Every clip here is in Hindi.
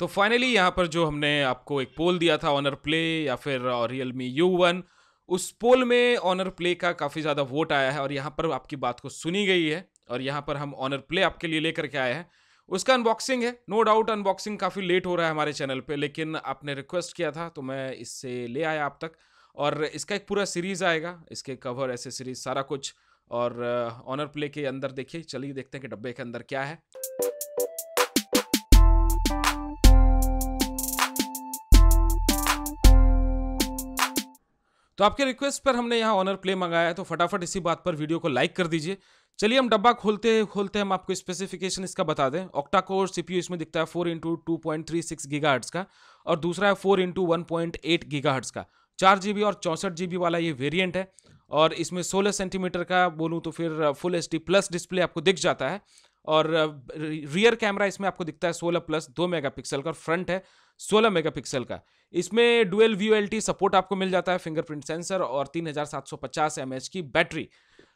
तो फाइनली यहाँ पर जो हमने आपको एक पोल दिया था ऑनर प्ले या फिर रियल मी यू वन उस पोल में ऑनर प्ले का काफ़ी ज़्यादा वोट आया है और यहाँ पर आपकी बात को सुनी गई है और यहाँ पर हम ऑनर प्ले आपके लिए लेकर के आए हैं। उसका अनबॉक्सिंग है। नो डाउट अनबॉक्सिंग काफ़ी लेट हो रहा है हमारे चैनल पे, लेकिन आपने रिक्वेस्ट किया था तो मैं इससे ले आया आप तक और इसका एक पूरा सीरीज़ आएगा। इसके कवर ऐसे सीरीज़ सारा कुछ और ऑनर प्ले के अंदर देखिए, चलिए देखते हैं कि डब्बे के अंदर क्या है। तो आपके रिक्वेस्ट पर हमने यहाँ ऑनर प्ले मंगाया है तो फटाफट इसी बात पर वीडियो को लाइक कर दीजिए। चलिए हम डब्बा खोलते खोलते हम आपको स्पेसिफिकेशन इसका बता दें। ऑक्टा कोर सीपीयू इसमें दिखता है four into two point three six giga का और दूसरा है four into one point eight giga का। चार जी और चौंसठ जी वाला ये वेरियंट है और इसमें सोलह सेंटीमीटर का बोलूँ तो फिर फुल एच प्लस डिस्प्ले आपको दिख जाता है और रियर कैमरा इसमें आपको दिखता है 16 प्लस दो मेगापिक्सल का और फ्रंट है। 16 मेगापिक्सल का। इसमें डुअल व्यू एल सपोर्ट आपको मिल जाता है फिंगरप्रिंट सेंसर और तीन हज़ार सात सौ पचास एम एच की बैटरी।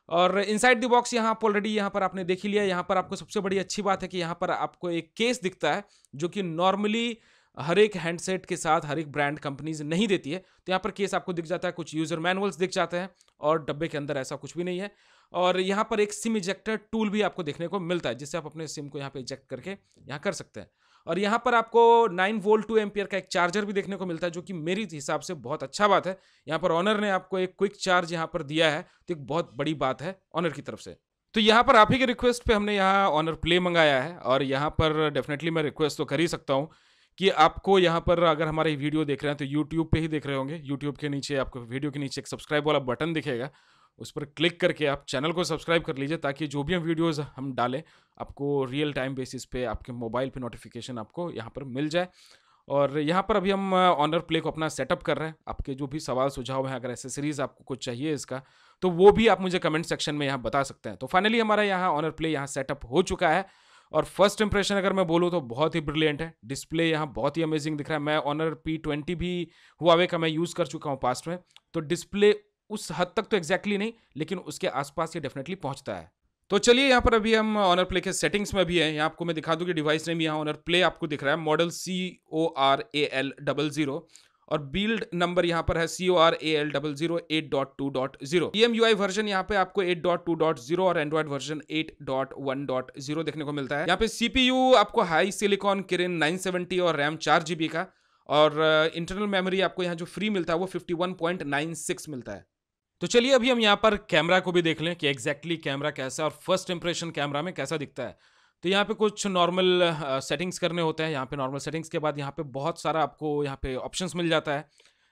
और इनसाइड द बॉक्स यहाँ ऑलरेडी यहाँ पर आपने देख ही लिया, यहाँ पर आपको सबसे बड़ी अच्छी बात है कि यहाँ पर आपको एक केस दिखता है, जो कि नॉर्मली हर एक हैंडसेट के साथ हर एक ब्रांड कंपनीज़ नहीं देती है। तो यहाँ पर केस आपको दिख जाता है, कुछ यूज़र मैनुअल्स दिख जाते हैं और डब्बे के अंदर ऐसा कुछ भी नहीं है। और यहाँ पर एक सिम इजेक्टर टूल भी आपको देखने को मिलता है, जिससे आप अपने सिम को यहाँ पे इजेक्ट करके यहाँ कर सकते हैं। और यहाँ पर आपको 9 वोल्ट टू एम्पियर का एक चार्जर भी देखने को मिलता है, जो कि मेरी हिसाब से बहुत अच्छा बात है। यहाँ पर ऑनर ने आपको एक क्विक चार्ज यहाँ पर दिया है तो एक बहुत बड़ी बात है ऑनर की तरफ़ से। तो यहाँ पर आप ही के रिक्वेस्ट पे हमने यहाँ ऑनर प्ले मंगाया है, और यहाँ पर डेफिनेटली मैं रिक्वेस्ट तो कर ही सकता हूँ। कि आपको यहाँ पर अगर हमारे वीडियो देख रहे हैं तो यूट्यूब पे ही देख रहे होंगे। यूट्यूब के नीचे आपको, वीडियो के नीचे एक सब्सक्राइब वाला बटन दिखेगा। उस पर क्लिक करके आप चैनल को सब्सक्राइब कर लीजिए, ताकि जो भी हम वीडियोस हम डालें, आपको रियल टाइम बेसिस पे आपके मोबाइल पे नोटिफिकेशन आपको यहाँ पर मिल जाए। और यहाँ पर अभी हम ऑनर प्ले को अपना सेटअप कर रहे हैं। आपके जो भी सवाल, सुझाव हैं, अगर एसेसरीज आपको कुछ चाहिए इसका तो वो भी आप मुझे कमेंट सेक्शन में यहाँ बता सकते हैं। तो फाइनली हमारा यहाँ ऑनर प्ले यहाँ सेटअप हो चुका है। और फ़र्स्ट इंप्रेशन अगर मैं बोलूँ तो बहुत ही ब्रिलियंट है। डिस्प्ले यहाँ बहुत ही अमेजिंग दिख रहा है। मैं ऑनर पी ट्वेंटी भी हुआवे का मैं यूज़ कर चुका हूँ पास्ट में। तो डिस्प्ले उस हद तक तो एग्जैक्टली नहीं, लेकिन उसके आसपास ये डेफिनेटली पहुँचता है। तो चलिए यहाँ पर अभी हम ऑनर प्ले के सेटिंग्स में भी हैं। यहाँ आपको मैं दिखा दूँ कि डिवाइस नेम यहाँ ऑनर प्ले आपको दिख रहा है। Model C O R A L double zero और बिल्ड नंबर यहाँ पर है C O R A L double zero eight dot two dot zero E M U I version यहाँ पे आपको eight dot two dot zero और Android version eight dot one dot zero देखने को मिलता है। यहाँ पे सीपीयू आपको high silicon Kiren nine seventy और रैम चार जीबी का। और इंटरनल uh, मेमोरी आपको यहाँ जो फ्री मिलता है वो fifty one point nine six मिलता है। तो चलिए अभी हम यहाँ पर कैमरा को भी देख लें कि एग्जैक्टली exactly कैमरा कैसा है और फ़र्स्ट इंप्रेशन कैमरा में कैसा दिखता है। तो यहाँ पे कुछ नॉर्मल सेटिंग्स करने होते हैं। यहाँ पे नॉर्मल सेटिंग्स के बाद यहाँ पे बहुत सारा आपको यहाँ पे ऑप्शंस मिल जाता है।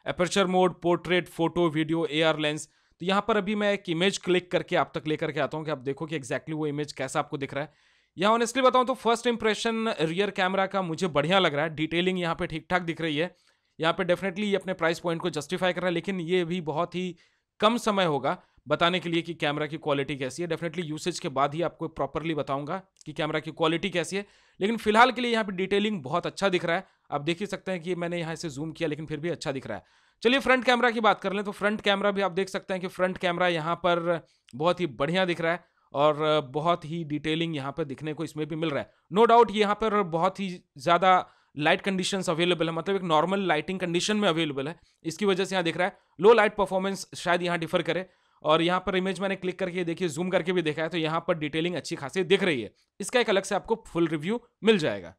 Aperture mode portrait photo video AR lens तो यहाँ पर अभी मैं एक इमेज क्लिक करके आप तक लेकर के आता हूँ कि आप देखो कि एक्जैक्टली वो इमेज कैसा आपको दिख रहा है। यहाँ ऑनेस्टली बताऊँ तो फ़र्स्ट इंप्रेशन रियर कैमरा का मुझे बढ़िया लग रहा है। डिटेलिंग यहाँ पे ठीक ठाक दिख रही है। यहाँ पे डेफिनेटली ये अपने प्राइस पॉइंट को जस्टिफाई कर रहा है, लेकिन ये भी बहुत ही कम समय होगा। बताने के लिए कि कैमरा की क्वालिटी कैसी है। डेफिनेटली यूसेज के बाद ही आपको प्रॉपरली बताऊँगा कि कैमरा की क्वालिटी कैसी है। लेकिन फ़िलहाल के लिए यहाँ पे डिटेलिंग बहुत अच्छा दिख रहा है। आप देख ही सकते हैं कि मैंने यहाँ से जूम किया, लेकिन फिर भी अच्छा दिख रहा है। चलिए फ्रंट कैमरा की बात कर लें तो फ्रंट कैमरा भी आप देख सकते हैं कि फ्रंट कैमरा यहाँ पर बहुत ही बढ़िया दिख रहा है और बहुत ही डिटेलिंग यहाँ पर दिखने को इसमें भी मिल रहा है। नो डाउट यहाँ पर बहुत ही ज़्यादा लाइट कंडीशंस अवेलेबल है मतलब एक नॉर्मल लाइटिंग कंडीशन में अवेलेबल है। इसकी वजह से यहाँ दिख रहा है। लो लाइट परफॉर्मेंस शायद यहाँ डिफर करे। और यहाँ पर इमेज मैंने क्लिक करके, देखिए जूम करके भी देखा है तो यहाँ पर डिटेलिंग अच्छी खासी दिख रही है। इसका एक अलग से आपको फुल रिव्यू मिल जाएगा।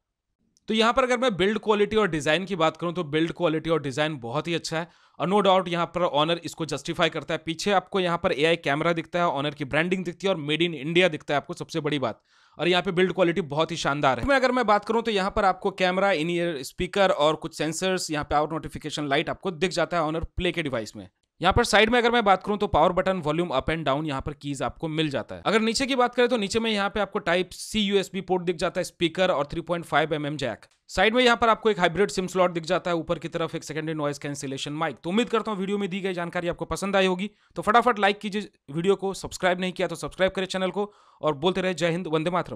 तो यहाँ पर अगर मैं बिल्ड क्वालिटी और डिज़ाइन की बात करूँ तो बिल्ड क्वालिटी और डिज़ाइन बहुत ही अच्छा है। और नो डाउट यहाँ पर ऑनर इसको जस्टिफाई करता है। पीछे आपको यहाँ पर AI कैमरा दिखता है ऑनर की ब्रांडिंग दिखती है और मेड इन इंडिया दिखता है आपको सबसे बड़ी बात। और यहाँ पे बिल्ड क्वालिटी बहुत ही शानदार है। मैं अगर मैं बात करूँ तो यहाँ पर आपको कैमरा इन ईयर स्पीकर और कुछ सेंसर्स यहाँ पे आउट नोटिफिकेशन लाइट आपको दिख जाता है ऑनर प्ले के डिवाइस में। यहाँ पर साइड में अगर मैं बात करूँ तो power button volume up and down यहाँ पर कीज आपको मिल जाता है। अगर नीचे की बात करें तो नीचे में यहाँ पे आपको टाइप सी यूएसबी पोर्ट दिख जाता है स्पीकर और 3.5 पॉइंट mm जैक साइड में यहाँ पर आपको एक हाइब्रिड सिम स्लॉट दिख जाता है, ऊपर की तरफ़ एक सेकेंडरी नॉइस कैंसिलेशन माइक तो उम्मीद करता हूँ वीडियो में दी गई जानकारी आपको पसंद आई होगी। तो फटाफट लाइक कीजिए, वीडियो को सब्सक्राइब नहीं किया तो सब्सक्राइब करें चैनल को और बोलते रहे जय हिंद, वंदे मातरम।